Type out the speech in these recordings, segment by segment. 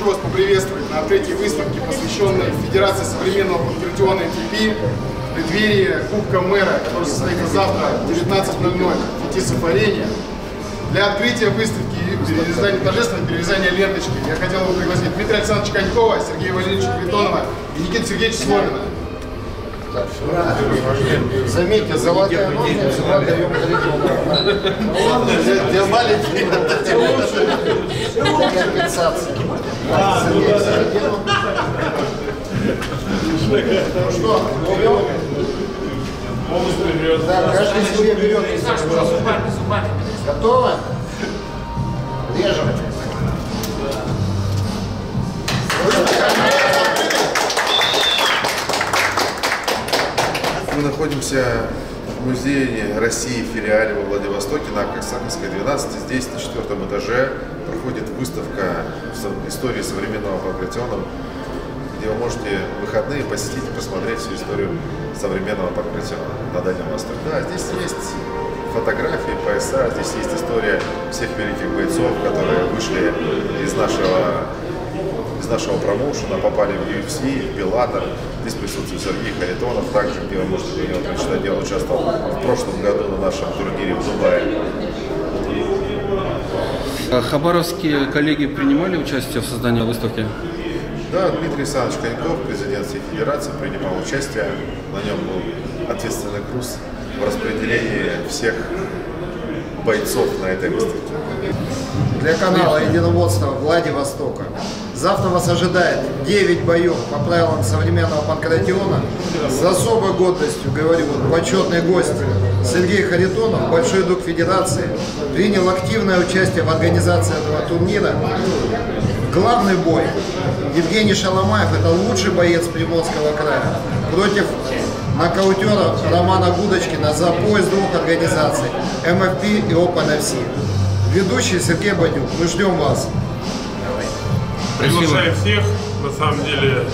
хочу вас поприветствовать на третьей выставке, посвященной Федерации современного панкратиона МТП в преддверии Кубка мэра, который состоится завтра в 19.00 в Фетисов-арене. Для открытия выставки и перерезания, торжественного перерезания ленточки я хотел бы пригласить Дмитрия Александровича Конькова, Сергея Валерьевича Критонова и Никита Сергеевича Сломина. Заметьте, золотая ножница, мы отдаем Харитонову. Где маленькие. Сергей Сергеев. Ну что, берем? Да, каждый себе берет. Готово? Режем. Мы находимся в музее России филиале во Владивостоке на Оксановской 12. Здесь на четвертом этаже проходит выставка истории современного панкратиона, где вы можете в выходные посетить и посмотреть всю историю современного панкратиона на Дальнем Востоке. Да, здесь есть фотографии, пояса, здесь есть история всех великих бойцов, которые вышли из нашего нашего промоушена попали в UFC, в Беллатор. Здесь присутствует Сергей Харитонов, также, где вы можете про него прочитать, он участвовал в прошлом году на нашем турнире в Дубае. А Хабаровские коллеги принимали участие в создании выставки? Да, Дмитрий Александрович Коньков, президент всей федерации, принимал участие. На нем был ответственный груз в распределении всех бойцов на этой выставке. Для канала Единоводства Владивостока. Завтра вас ожидает 9 боев по правилам современного панкратиона. С особой гордостью, говорю, вот, почетный гость Сергей Харитонов, большой друг Федерации, принял активное участие в организации этого турнира. Главный бой. Евгений Шаломаев – это лучший боец Приморского края. Против нокаутера Романа Гудочкина за пояс двух организаций – МФП и OpenFC. Ведущий Сергей Бадюк. Мы ждем вас. Приглашаем всех. На самом деле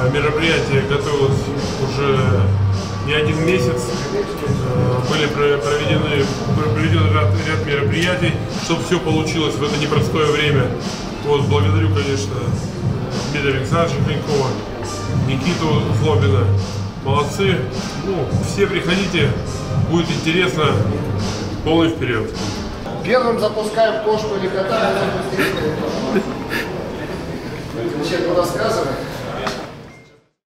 э, мероприятие готовилось уже не один месяц. Э, Были про- проведены, проведен ряд, ряд мероприятий, чтобы все получилось в это непростое время. Вот, благодарю, конечно, Дмитрия Александровича Конькова, Никиту Злобина. Молодцы. Ну, все приходите, будет интересно. Полный вперед. Первым запускаем кошку или кота. Рассказывает.